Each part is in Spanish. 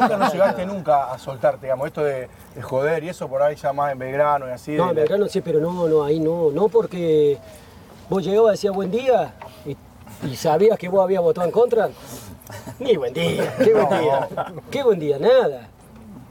Boca no llegaste nunca a soltarte, digamos, esto de, de joder y eso por ahí ya más en Belgrano y así. No, de- en Belgrano sí, pero no, no, ahí no, no porque vos llegabas decías buen día y, y sabías que vos habías votado en contra. Ni buen día, qué buen día, qué buen día, nada.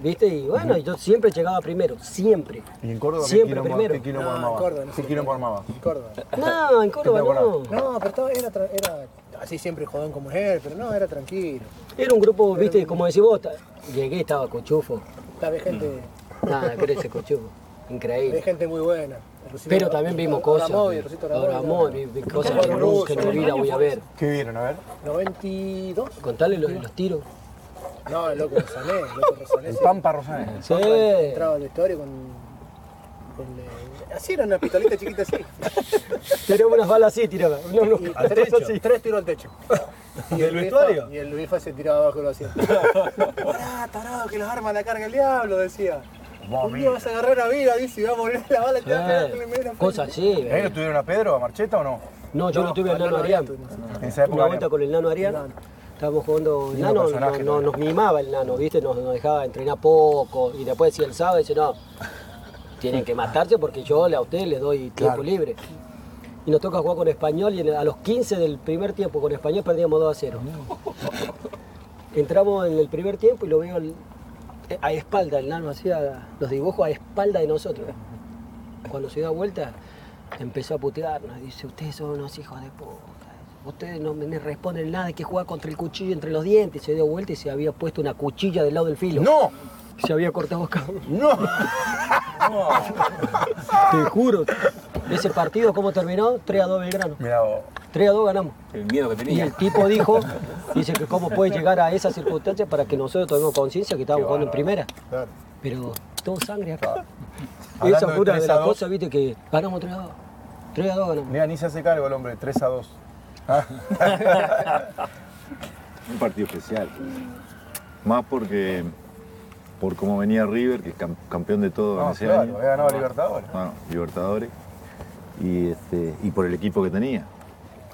¿Viste? Y bueno, yo siempre llegaba primero, siempre. ¿Y en Córdoba qué Siempre quilombo, primero. qué quilombo No, en armaba? Córdoba no ¿Qué sé. quilombo armaba? Córdoba. No, en Córdoba ¿Qué te no. No, pero estaba, era, tra- era así siempre jodón como él, pero no, era tranquilo. Era un grupo, viste, como decís vos, ta- llegué, estaba cochufo. Ve gente, Nada, que era ese cochufo. ve Increíble. gente muy buena. El Rosito- Pero también vimos cosas. Abramovi, el Rosito Abramovi, Ahora vi, vi cosas que nunca en mi vida voy a ver. ¿Qué vieron? A ver. 92. Contale los, los tiros. No, el loco Rosané, el loco Rosané. El sí. Pampa Rosané. Sí. Entraba al vestuario con. con eh, así era una pistolita chiquita así. Tiraba unas balas así, tiraba. No, no, Y al tres, techo así. tres tiros al techo. Y ¿Del el vestuario? Y el bifa se tiraba abajo y lo hacía. Pará, tarado, que los armas la carga el diablo, decía. Un día vas a agarrar una viga, dice, y va a morir la bala, te va a pegar en la Eh, Cosas así. ¿Ahí eh. lo tuvieron a Pedro, a Marcheta o no? No, yo lo tuve al Nano Nano Arián. tuvimos. En esa época. Una vuelta con el Nano Arián. Estábamos jugando. El Nano no- nos mimaba el Nano, ¿viste? Nos, nos dejaba entrenar poco. Y después, si él sabe, dice, no, tienen que matarse porque yo a ustedes les doy tiempo Claro. libre. Y nos toca jugar con Español y a los 15 del primer tiempo con Español perdíamos 2 a 0. Entramos en el primer tiempo y lo veo al- a espalda, el nano hacía los dibujos a espalda de nosotros. Cuando se da vuelta, empezó a putearnos. Dice, ustedes son unos hijos de puta. Ustedes no me responden nada, hay que jugar contra el cuchillo entre los dientes. Se dio vuelta y se había puesto una cuchilla del lado del filo. ¡No! Se había cortado acá. ¡No! Te juro. Ese partido, ¿cómo terminó? 3 a 2 Belgrano. Mira vos. 3 a 2 ganamos. El miedo que Y tenía. el tipo dijo, dice que cómo puede llegar a esas circunstancias para que nosotros tomemos conciencia que estábamos jugando en primera. Claro. Pero todo sangre acá. Hablando Esa de fue una de 3 a las 2. cosas, viste, que ganamos 3 a 2. 3 a 2 ganamos. Mira, ni se hace cargo el hombre, 3 a 2. Un partido especial. Más porque por cómo venía River, que es cam- campeón de todo en No, ese claro, año. había ganado Libertadores. Bueno, Libertadores. Y, este, y por el equipo que tenía.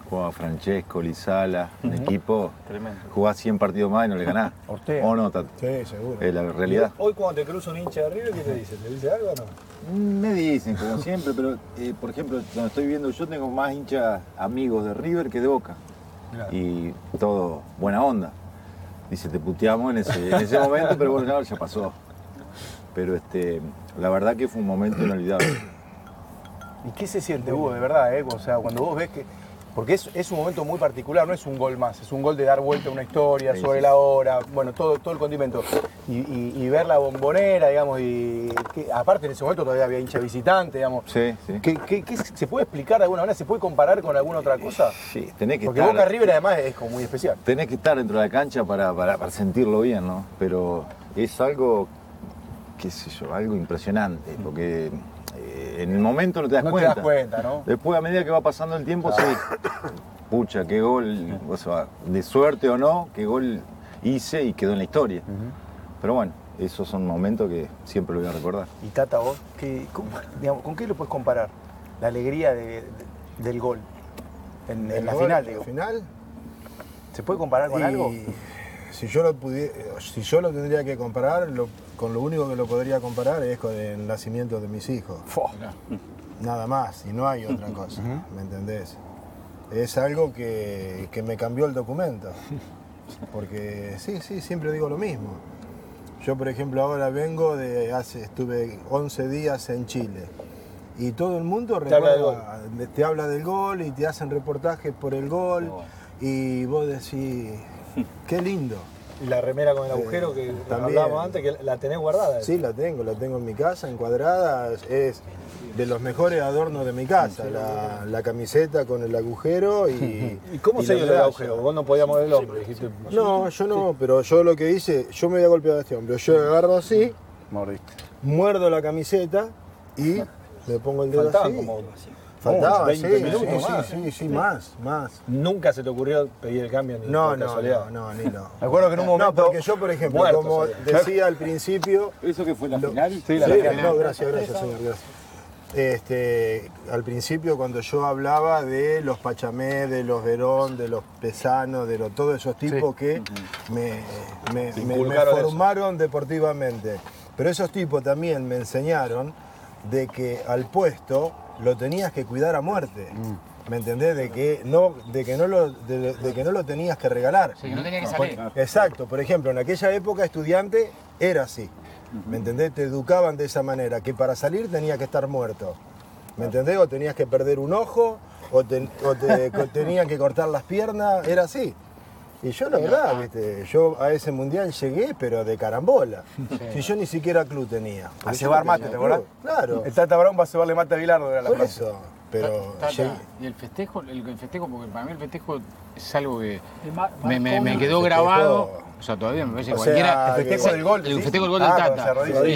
Jugaba Francesco, Lizala, un equipo. Tremendo. Jugás 100 partidos más y no le ganás. Ortega. ¿O no, Tato? Sí, seguro. Es la realidad. Hoy cuando te cruza un hincha de River, ¿qué te dice? ¿Te dice algo o no? Mm, Me dicen, como siempre, pero eh, por ejemplo, donde estoy viendo, yo tengo más hinchas amigos de River que de Boca. Y todo buena onda. Dice, te puteamos en ese, en ese momento, pero bueno, ya, ya pasó. Pero este, la verdad que fue un momento inolvidable. ¿Y qué se siente, Hugo, de verdad? Eh? O sea, cuando vos ves que. Porque es, es un momento muy particular, no es un gol más, es un gol de dar vuelta a una historia, Sí, sobre sí. la hora, bueno, todo, todo el condimento. Y, y- y ver la bombonera, digamos, y que, aparte en ese momento todavía había hincha visitante, digamos. Sí, sí. ¿Qué, qué- qué se puede explicar de alguna manera? ¿Se puede comparar con alguna otra cosa? Sí, tenés que Porque estar. Boca River además es como muy especial. Tenés que estar dentro de la cancha para, para- para sentirlo bien, ¿no? Pero es algo, qué sé yo, algo impresionante, porque en el momento no te das No te cuenta. das cuenta, ¿no? Después, a medida que va pasando el tiempo, sí. Pucha, qué gol, o sea, de suerte o no, qué gol hice y quedó en la historia. Pero bueno, esos son momentos que siempre lo voy a recordar. Y Tata, vos, ¿qué- cómo- digamos, ¿con qué lo puedes comparar? La alegría de- de- del gol en, en la gol, final, la digo. final, ¿Se puede comparar con y algo? Si yo, lo si yo lo tendría que comparar, lo- con lo único que lo podría comparar es con el nacimiento de mis hijos. Nada más, y no hay otra cosa, ¿me entendés? Es algo que, que me cambió el documento. Porque sí, sí, siempre digo lo mismo. Yo, por ejemplo, ahora vengo de hace, estuve 11 días en Chile. Y todo el mundo habla te habla del gol y te hacen reportajes por el gol. Y vos decís, qué lindo. Y la remera con el agujero que también. hablábamos antes, que la tenés guardada. Sí, la tengo, la tengo en mi casa, encuadrada. Es de los mejores adornos de mi casa. La, la camiseta con el agujero y. ¿Y cómo se la dio el agujero? Vos no podías mover el hombro, dijiste. No, yo no, pero yo lo que hice, yo me había golpeado a este hombre. Yo agarro así, Mordiste. muerdo la camiseta y me pongo el dedo Faltaban así. como Faltaba, 20 sí, minutos sí, más. sí, sí, sí, más, más. Nunca se te ocurrió pedir el cambio ni No, por no, casualidad. no, no, ni no. Me acuerdo que en un No, momento. porque yo, por ejemplo, Muerto como sería. decía al principio, ¿Eso que fue la Lo- final? Sí, la Sí, final. no, gracias, gracias, señor, gracias. este, al principio cuando yo hablaba de los Pachamé, de los Verón, de los Pesanos, de lo- todos esos tipos que me, me- Te me- me inculcaron eso. formaron deportivamente. Pero esos tipos también me enseñaron de que al puesto lo tenías que cuidar a muerte. ¿Me entendés? De que no, de que no, lo, de, de que no lo tenías que regalar. Sí, que no tenía que salir. Exacto, por ejemplo, en aquella época estudiante era así. ¿Me entendés? Te educaban de esa manera, que para salir tenía que estar muerto. ¿Me entendés? O tenías que perder un ojo, o, te, o te- tenían que cortar las piernas, era así. Y yo la verdad, ¿viste? yo a ese mundial llegué, pero de carambola. Si yo ni siquiera club tenía. A cebar no mate, ¿te acordás? Claro, El Tata Brown va a cebarle mate a Bilardo, era la por frase. eso. Pero Tata, llegué- y el festejo, el, el festejo, porque para mí el festejo es algo que me, me- me marcó quedó grabado. O sea, todavía me parece O que sea, cualquiera. el festejo del gol, El ¿sí? festejo del gol Ah, del se Tata.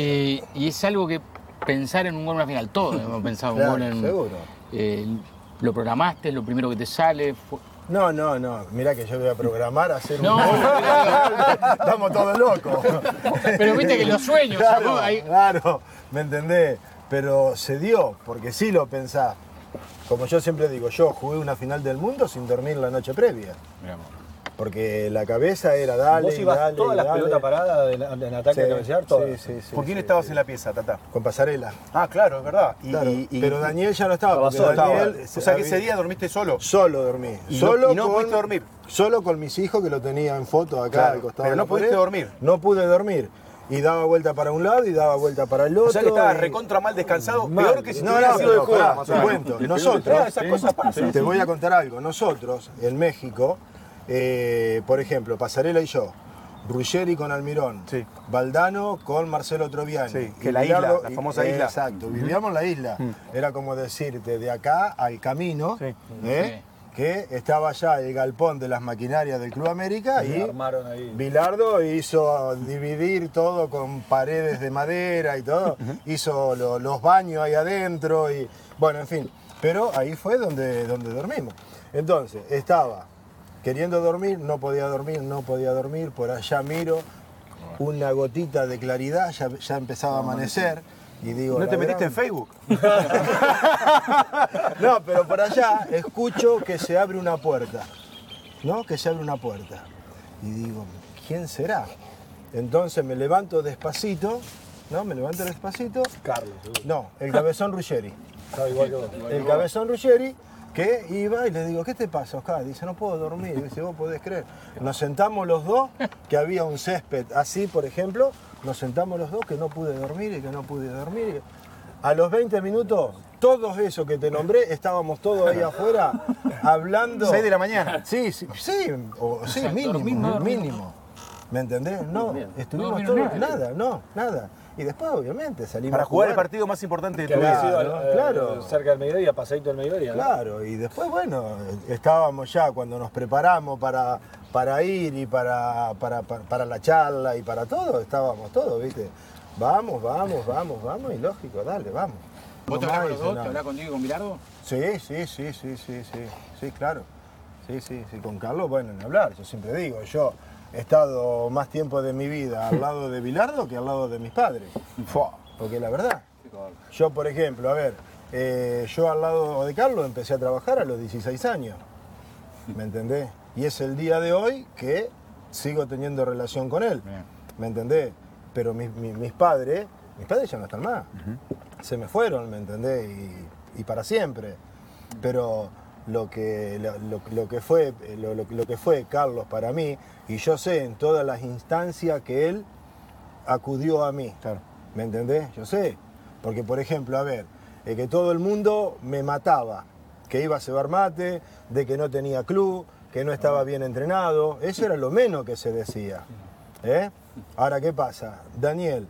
y es algo que pensar en un gol en una final, todos hemos pensado en un Claro, gol en. seguro. eh, lo programaste, lo primero que te sale. fue- No, no, no. Mirá que yo voy a programar hacer No, un. Estamos todos locos. Pero viste que los sueños, Claro, ahí- claro, ¿me entendés? Pero se dio, porque sí lo pensás. Como yo siempre digo, yo jugué una final del mundo sin dormir la noche previa. Mirá vos. Porque la cabeza era dale, Vos ibas dale, todas las dale. pelotas paradas en, en ataque Sí, a cabecear, todas. sí, sí, sí, ¿Con quién sí, estabas sí. en la pieza, Tata? Con pasarela. Ah, claro, es verdad. Y- Claro, y- y- pero Daniel ya no estaba. Estaba Daniel o se sea que ese día dormiste solo. Solo dormí. Y no- solo y no pudiste dormir. Solo con mis hijos que lo tenía en foto acá Claro, al costado. pero de no pudiste pared. dormir. No pude dormir. Y daba vuelta para un lado y daba vuelta para el otro. O sea que estabas y- recontra mal descansado, Mal. peor que si no, te hubieras no, de o te cuento. Nosotros, esas cosas pasan. te voy a contar algo. Nosotros, en México, eh, por ejemplo, Pasarela y yo, Ruggeri con Almirón, Sí. Valdano con Marcelo Troviani. Sí, y que la isla, la y- famosa isla. Exacto, vivíamos en la isla. Era como decirte, de acá al camino, Sí. ¿eh? que estaba ya el galpón de las maquinarias del Club América y Armaron ahí. Bilardo hizo dividir todo con paredes de madera y todo, hizo lo- los baños ahí adentro y bueno, en fin. Pero ahí fue donde, donde dormimos. Entonces, estaba queriendo dormir, no podía dormir, no podía dormir, por allá miro una gotita de claridad, ya, ya empezaba a amanecer y digo... ¿No te metiste gran- en Facebook? no, pero por allá escucho que se abre una puerta, ¿no? Que se abre una puerta. Y digo, ¿quién será? Entonces me levanto despacito, ¿no? Me levanto despacito. Carlos. No, el cabezón Ruggeri. Estaba igual que vos. El cabezón Ruggeri que iba y le digo, ¿qué te pasa, Oscar? Dice, no puedo dormir. Y dice, vos podés creer. Nos sentamos los dos, que había un césped así, por ejemplo, nos sentamos los dos que no pude dormir y que no pude dormir. A los 20 minutos, todos esos que te nombré, estábamos todos ahí afuera hablando. 6 de la mañana. Sí, sí, sí, o- sí, mínimo, mínimo. ¿Me entendés? No, estuvimos todos, nada, no, nada. Y después, obviamente, salimos Para a jugar el partido más importante de Que tu había vida. sido Claro, eh, claro. cerca del mediodía, pasadito del mediodía. ¿no? Claro, y después, bueno, estábamos ya cuando nos preparamos para, para ir y para, para, para- para la charla y para todo, estábamos todos, ¿viste? Vamos, vamos, vamos, vamos, y lógico, dale, vamos. ¿Vos te hablás con los dos? no. ¿Te hablás contigo y con Bilardo? Sí, sí, sí, sí, sí, sí, sí, claro. Sí, sí, sí, con Carlos, bueno, en hablar, yo siempre digo, yo he estado más tiempo de mi vida al lado de Bilardo que al lado de mis padres. Porque la verdad, yo por ejemplo, a ver, eh, yo al lado de Carlos empecé a trabajar a los 16 años, ¿me entendés? Y es el día de hoy que sigo teniendo relación con él. ¿me entendés? Pero mis, mis- mis padres, mis padres ya no están más, se me fueron, ¿me entendés? Y, y para siempre. Pero lo que, lo, lo- lo que fue, lo, lo- lo que fue Carlos para mí, y yo sé en todas las instancias que él acudió a mí. ¿Me entendés? Yo sé. Porque, por ejemplo, a ver, eh, que todo el mundo me mataba, que iba a cebar mate, de que no tenía club, que no estaba bien entrenado. Eso era lo menos que se decía. ¿eh? Ahora, ¿qué pasa? Daniel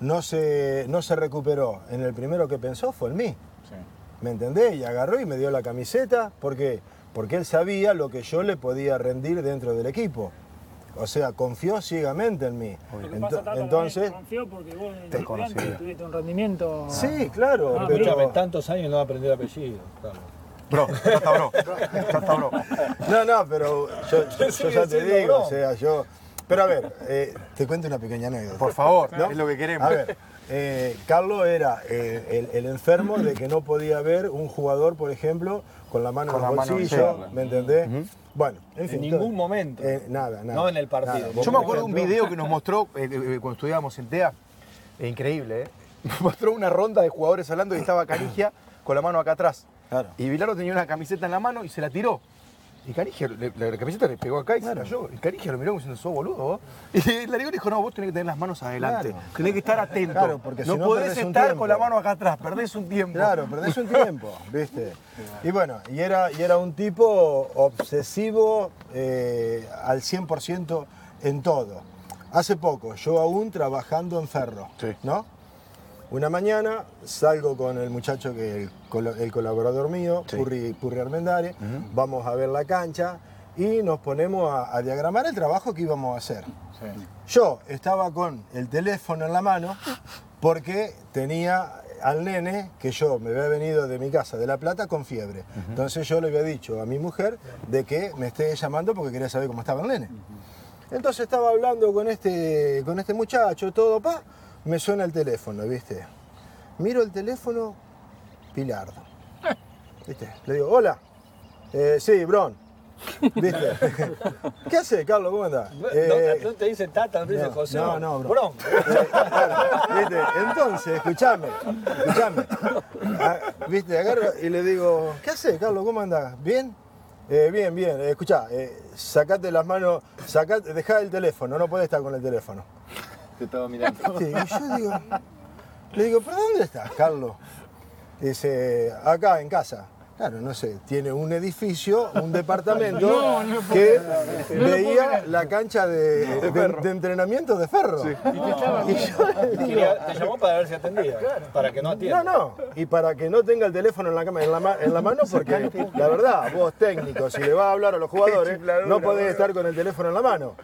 no se, no se recuperó. En el primero que pensó fue en mí. Sí. ¿Me entendés? Y agarró y me dio la camiseta. ¿Por qué? Porque él sabía lo que yo le podía rendir dentro del equipo. O sea, confió ciegamente en mí. Ento- pasa, entonces, porque vos en Te el conocía. tuviste un rendimiento. sí, claro, Ah, pero... Escúchame, tantos años no va a aprender apellido. Bro, Tata Bro. Tata Bro. No, no, pero yo, yo- yo Sigue ya te digo, bro. o sea, yo... Pero a ver, eh, te cuento una pequeña anécdota. Por favor, ¿no? es lo que queremos. A ver, eh, Carlos era eh, el, el enfermo de que no podía ver un jugador, por ejemplo, con la mano Con en la el bolsillo. ¿me entendés? Bueno, en ningún todo- momento. eh, nada, nada. No en el partido. nada. Yo me acuerdo de un video que nos mostró eh, eh, cuando estudiábamos en TEA. Increíble, ¿eh? Nos mostró una ronda de jugadores hablando y estaba Canigia con la mano acá atrás. Claro. Y Vilaro tenía una camiseta en la mano y se la tiró. Y Canigia, le- la, camiseta le pegó acá y se cayó. Y Canigia lo miró como diciendo, sos boludo vos. Y Larigón dijo, no, vos tenés que tener las manos adelante. Claro. Tenés que estar atento. Claro, porque no si no podés estar con la mano acá atrás, perdés un tiempo. Claro, perdés un tiempo, ¿viste? Y bueno, y era, y era un tipo obsesivo eh, al 100% en todo. Hace poco, yo aún trabajando en Ferro, Sí. ¿no? Una mañana salgo con el muchacho que el, el colaborador mío, Sí. Purri, Purri Armendari, vamos a ver la cancha y nos ponemos a, a diagramar el trabajo que íbamos a hacer. Yo estaba con el teléfono en la mano porque tenía al nene que yo me había venido de mi casa de La Plata con fiebre. Entonces yo le había dicho a mi mujer de que me esté llamando porque quería saber cómo estaba el nene. Entonces estaba hablando con este, con este muchacho, todo, pa, me suena el teléfono, ¿viste? Miro el teléfono, Pilardo. ¿Viste? Le digo, hola. "Eh, sí, Bron. ¿Viste? ¿Qué hace, Carlos? ¿Cómo andás? Eh, no, no te dice Tata, no te dice no, José. no, no, bro. Bron. ¿Viste? Entonces, escúchame, escúchame. Ah, ¿Viste? Agarro y le digo, ¿qué haces, Carlos? ¿Cómo andás? ¿Bien? Eh, bien, bien. Eh, escuchá, eh, sacate las manos, sacate, dejá el teléfono, no podés estar con el teléfono. Estaba mirando. ¿Viste? Y yo le digo, ¿pero dónde estás, Carlos? Dice, acá en casa. Claro, no sé, tiene un edificio, un departamento que veía la cancha de, de- de entrenamiento de ferro. Y digo, te llamó para ver si atendía. Para que no atienda. no, no, y para que no tenga el teléfono en la, en la, en la mano, porque la verdad, vos técnico, si le vas a hablar a los jugadores, no podés estar con el teléfono en la mano.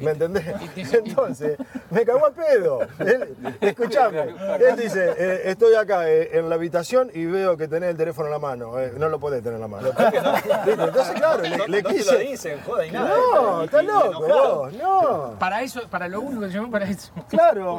¿Me entendés? Entonces, me cagó a pedo. Él, escuchame, él dice, eh, estoy acá eh, en la habitación y veo que tenés el teléfono en la mano. eh, no lo podés tener en la mano. Entonces, claro, le, No, le no te lo quise... dicen, joda y nada. No, Y- está loco, vos, no. Para eso, para lo único que llamó para eso. Claro.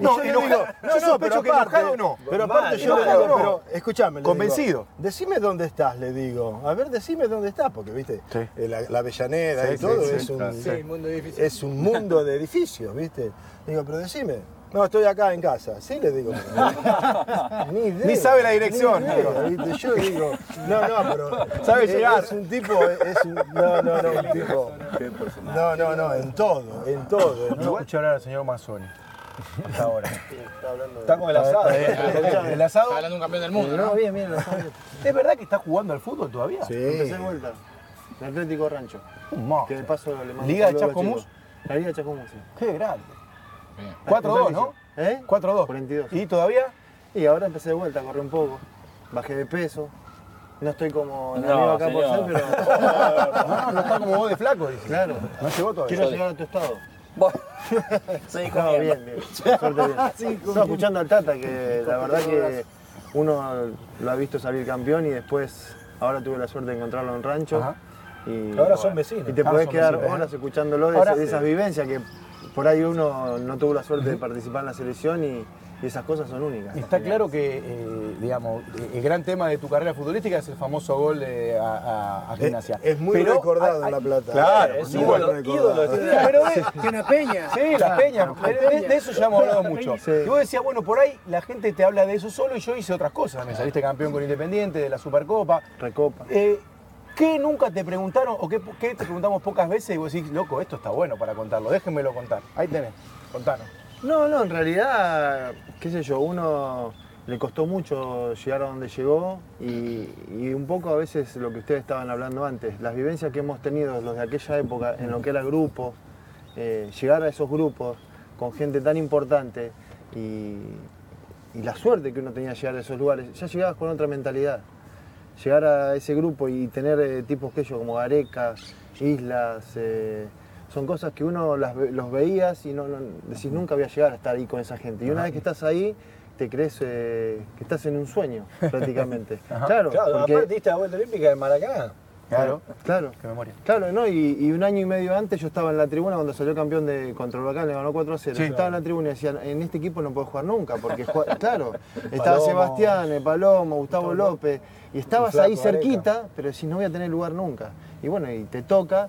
No, enojado- yo sospecho que enojado no. Pero aparte yo le digo, no. pero escúchame, Convencido. digo, decime dónde estás, le digo. A ver, decime dónde estás, porque viste, Sí. eh, la, la Avellaneda Sí, y todo sí, es, un, claro. Sí, mundo difícil. es un mundo de edificios, ¿viste? Digo, pero decime. No, estoy acá en casa. Sí, le digo. Ni, idea, Ni sabe la dirección. ni idea, ¿viste? Yo digo, no, no, pero. Sabe es, llegar. Es un tipo, es un. No, no, no, un tipo. No, no, no, en todo, en todo. en No escuché hablar al señor Mazzoni. Hasta ahora. Está con el asado. El asado. Está hablando de un campeón del mundo, ¿no? No, bien, bien. ¿Es verdad que está jugando al fútbol todavía? Sí. Empecé vuelta. El Atlético Rancho. Un monstruo. Que de paso le mando Liga de Chascomús. La Liga de Chascomús, sí. Qué grande. Bien. 4-2, ¿no? ¿Eh? 4-2. 42. ¿Y todavía? Y ahora empecé de vuelta, corrí un poco. Bajé de peso. No estoy como el No, amigo acá por ser, pero No, no está como vos de flaco, dice. claro. No llegó todavía. Quiero llegar a tu estado. Sí, No, bien, bien. Suerte bien. No, escuchando al Tata, que la verdad que uno lo ha visto salir campeón y después ahora tuve la suerte de encontrarlo en rancho. Ajá. Y, Ahora son vecinos. Y te Ah, podés quedar vecinos, ¿eh? horas escuchándolo de, Ahora- de esas vivencias que por ahí uno no tuvo la suerte de participar en la selección y, y esas cosas son únicas. Y Está claro que, eh, digamos, el gran tema de tu carrera futbolística es el famoso gol de- a, a- a gimnasia. Es, es muy Pero recordado hay- en La Plata. Claro, Es Muy ídolo, recordado. ídolo. Pero de, Tiene peña. sí, las peñas, de, de- de eso ya hemos hablado mucho. Sí. Y vos decías, bueno, por ahí la gente te habla de eso solo y yo hice otras cosas. Me saliste campeón con Independiente, de la Supercopa. Recopa. Eh, ¿Qué nunca te preguntaron o qué, qué te preguntamos pocas veces y vos decís, loco, esto está bueno para contarlo, déjenmelo contar? Ahí tenés, contanos. No, no, en realidad, qué sé yo, uno le costó mucho llegar a donde llegó y, un poco a veces lo que ustedes estaban hablando antes, las vivencias que hemos tenido los de aquella época en lo que era grupo, eh, llegar a esos grupos con gente tan importante y, y la suerte que uno tenía de llegar a esos lugares, ya llegabas con otra mentalidad. Llegar a ese grupo y tener eh, tipos que ellos como Gareca, Islas, eh, son cosas que uno las los veías y no, no- decís nunca voy a llegar a estar ahí con esa gente. Y una vez que estás ahí, te crees eh, que estás en un sueño, prácticamente. Claro, Claro, porque- aparte diste la vuelta olímpica de Maracaná. Claro. Claro. Qué memoria. Claro, ¿no? Y, y un año y medio antes yo estaba en la tribuna cuando salió campeón de contra el Huracán, le ganó 4 a 0. Sí. yo estaba en la tribuna y decían, en este equipo no puedo jugar nunca, porque claro, estaba Palomo. Sebastián, eh, Palomo, Gustavo López, y estabas Flaco ahí cerquita, pero si no voy a tener lugar nunca. Y bueno, y te toca,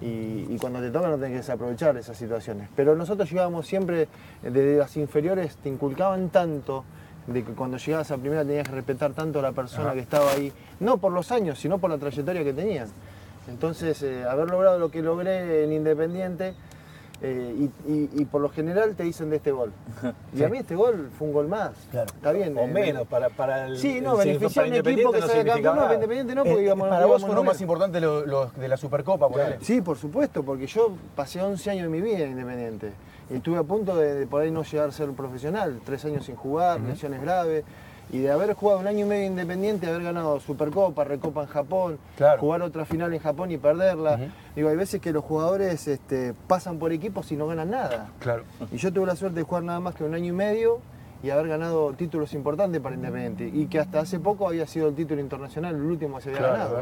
y, y cuando te toca no tenés que desaprovechar esas situaciones. Pero nosotros llegábamos siempre, eh, desde las inferiores, te inculcaban tanto de que cuando llegabas a primera tenías que respetar tanto a la persona que estaba ahí, no por los años, sino por la trayectoria que tenían. Entonces, eh, haber logrado lo que logré en Independiente, eh, y, y- y por lo general te dicen de este gol. Y a mí este gol fue un gol más. Claro. Está bien. O eh, menos, para, para el. Sí, no, beneficiar un equipo que no salga campeón, no. Independiente no, Eh, porque íbamos para vos íbamos fue lo noveno. más importante lo- lo- de la Supercopa, ponele. Sí, por supuesto, porque yo pasé 11 años de mi vida en Independiente. Y estuve a punto de, de por ahí no llegar a ser un profesional. Tres años sin jugar, lesiones graves. Y de haber jugado un año y medio independiente, haber ganado Supercopa, Recopa en Japón, Claro. jugar otra final en Japón y perderla. Digo, hay veces que los jugadores este, pasan por equipos y no ganan nada. Claro. Y yo tuve la suerte de jugar nada más que un año y medio y haber ganado títulos importantes para Independiente. Y que hasta hace poco había sido el título internacional, el último que se había ganado.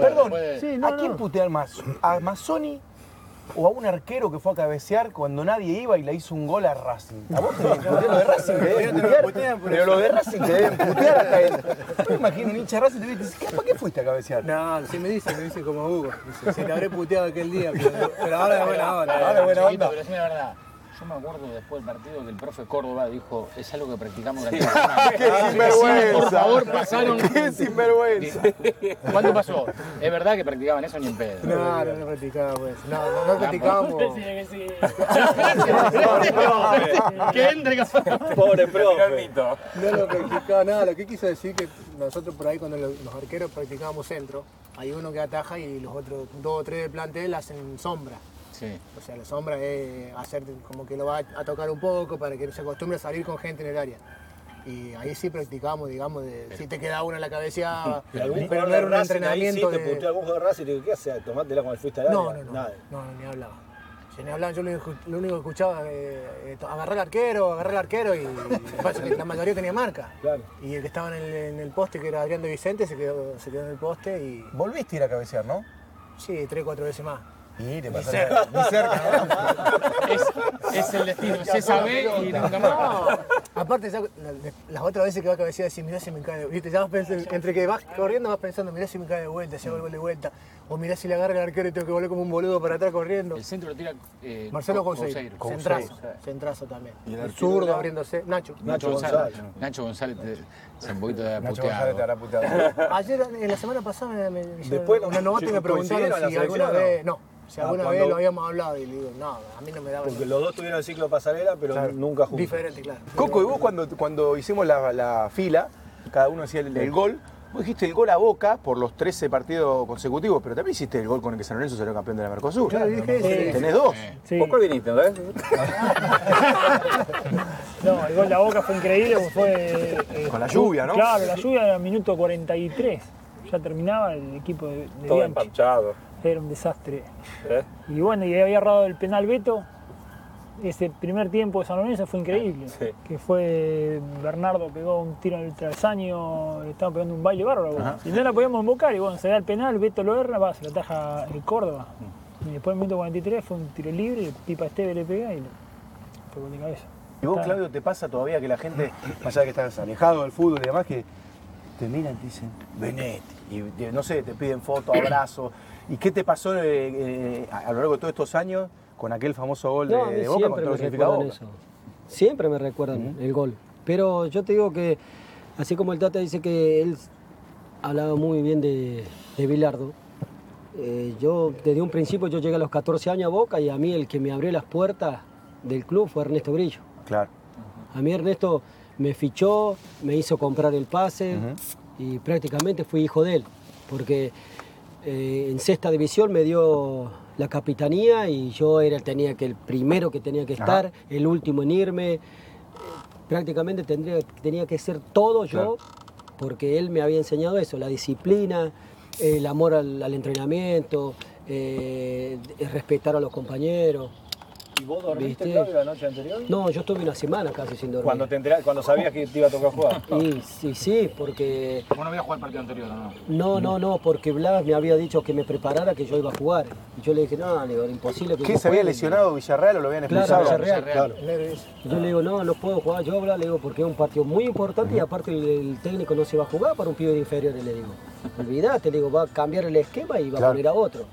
Perdón, Sí, no, ¿a quién putear más? ¿A Mazzoni o a un arquero que fue a cabecear cuando nadie iba y le hizo un gol a Racing? A vos te lo de Racing, te deben putear, pero lo de Racing te deben putear hasta. Yo me imagino un hincha de Racing te dice, "¿Qué- ¿para qué fuiste a cabecear? No, sí me dicen, me dicen como Hugo. Dice, si te habré puteado aquel día, pero, pero ahora de buena onda. Ahora de buena onda. pero sí, la verdad. Yo me acuerdo después del partido que el profe Córdoba dijo, es algo que practicamos durante la semana. ¡Qué sinvergüenza! Por favor, pasaron. ¡Qué sinvergüenza! ¿Cuándo pasó? ¿Es verdad que practicaban eso ni en pedo? No, no, no practicábamos eso. No, no, no practicábamos. Que sí. que entre Pobre profe. No lo practicaba nada. Lo que quiso decir que nosotros por ahí cuando los, arqueros practicábamos centro, hay uno que ataja y los otros dos o tres del plantel hacen sombra. Sí. O sea, la sombra es hacer como que lo va a tocar un poco para que no se acostumbre a salir con gente en el área. Y ahí sí practicamos, digamos, de si te queda uno en la cabeza, ¿Y pero no era un entrenamiento sí te de... puteó algún jugador y te digo, ¿qué haces? Tomátela cuando fuiste al área. No, no, no, Nada. no, no, ni hablaba. Si ni hablaban, yo lo único, lo único que escuchaba eh, eh, agarré al arquero, agarré al arquero y que la mayoría tenía marca. Claro. Y el que estaba en el, en el poste, que era Adrián de Vicente, se quedó, se quedó en el poste y Volviste a ir a cabecear, ¿no? sí, tres, cuatro veces más. Y te ni cerca, ¿no? Es, es el destino. Se sabe y nunca más. No, aparte ya, la- las otras veces que va a cabecear decís, mirá si me cae de ¿viste? Ya vas pensando, entre que vas corriendo vas pensando, mirá si me cae de vuelta, si hago el gol de vuelta, o mirá si le agarra el arquero y tengo que volver como un boludo para atrás corriendo. El centro lo tira eh, Marcelo Co- Couseiro, Couseiro. centrazo, centrazo también. ¿Y el zurdo abriéndose, Nacho. Nacho Nacho González. González. Nacho González te- un poquito de Nacho González te habrá puteado. Ayer, en la semana pasada, me, me Después una nota y me preguntaron ¿coincidieron en si alguna vez, no, si alguna cuando- vez lo habíamos hablado y le digo, no, a mí no me daba Porque los dos tuvieron el ciclo de pasarela, pero nunca juntos. diferente, claro. Coco, y vos cuando, cuando hicimos la, la fila, cada uno decía el, el gol, vos dijiste el gol a Boca por los 13 partidos consecutivos, pero también hiciste el gol con el que San Lorenzo salió campeón de la Mercosur. Claro, dije ese. Tenés dos. Sí. ¿Por cuál viniste, no? No, el gol de la Boca fue increíble, porque fue... eh, Con la lluvia, ¿no? Claro, la lluvia era el minuto 43. Ya terminaba el equipo de, de Todo Bianchi. empachado. Era un desastre. ¿eh? Y bueno, y había errado el penal Beto. Ese primer tiempo de San Lorenzo fue increíble. Sí. Que fue Bernardo pegó un tiro en el travesaño, le estaba pegando un baile bárbaro. Y no la podíamos invocar. Y bueno, se da el penal, Beto lo erra, va, se lo ataja el Córdoba. Y después en el minuto 43 fue un tiro libre, el Pipa Esteve le pega y lo- fue gol de cabeza. Y vos, Claudio, ¿te pasa todavía que la gente, más allá de que estás alejado del fútbol y demás, que te miran y te dicen, venete? Y te- no sé, te piden fotos, abrazos. ¿Y qué te pasó eh, eh, a lo largo de todos estos años con aquel famoso gol de, No, de Boca con siempre todo lo me que significa recuerdan Boca? eso. Siempre me recuerdan el gol. Pero yo te digo que, así como el Tata dice que él hablaba muy bien de, de Bilardo, eh, yo desde un principio yo llegué a los 14 años a Boca y a mí el que me abrió las puertas del club fue Ernesto Grillo. Claro. A mí Ernesto me fichó, me hizo comprar el pase y prácticamente fui hijo de él, porque eh, en sexta división me dio la capitanía y yo era tenía que el primero que tenía que estar, el último en irme. Prácticamente tendría, tenía que ser todo yo, porque él me había enseñado eso, la disciplina, el amor al, al entrenamiento, eh, respetar a los compañeros. ¿Y vos dormiste, ¿Viste? Claudio, la noche anterior? No, yo estuve una semana casi sin dormir. Cuando, te entera- cuando sabías que te iba a tocar jugar. Y sí, sí, porque... Vos no habías jugado el partido anterior, ¿no? No, no, no, porque Blas me había dicho que me preparara que yo iba a jugar. Y yo le dije, no, le digo, imposible que ¿Qué yo se había juegue". lesionado Villarreal o lo habían Claro, expulsado? Villarreal. Claro. Yo le digo, no, no puedo jugar. Yo Blas le digo, porque es un partido muy importante y aparte el, el técnico no se va a jugar para un pibe de inferiores, le digo. Olvídate, le digo, va a cambiar el esquema y va Claro. a poner a otro.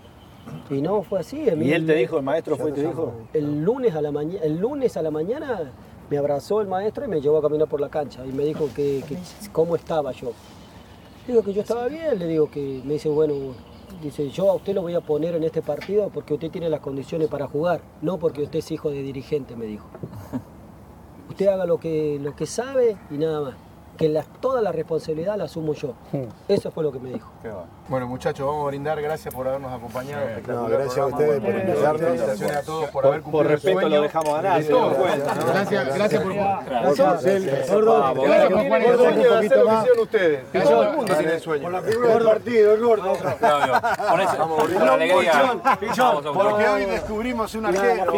Y no fue así. ¿Y él te dijo, el maestro fue y te dijo? El lunes a la mañana, el lunes a la mañana me abrazó el maestro y me llevó a caminar por la cancha y me dijo que, que cómo estaba yo. Digo que yo estaba bien, le digo que me dice, bueno, dice, yo a usted lo voy a poner en este partido porque usted tiene las condiciones para jugar, no porque usted es hijo de dirigente, me dijo. Usted haga lo que, lo que sabe y nada más. Que la- toda la responsabilidad la asumo yo. Eso fue lo que me dijo. Bueno, muchachos, vamos a brindar. Gracias por habernos acompañado. No, Espectacular gracias a ustedes por invitarnos. A todos por Por- haber cumplido por respeto lo dejamos ganar. Gracias, gracias por... Gracias. Gordo, tienen vamos, el un sueño de hacer poquito lo que más. hicieron ustedes. Todo el mundo tiene el sueño. Por la figura del partido, el gordo. Con ese- con la alegría. Porque hoy descubrimos un arquero.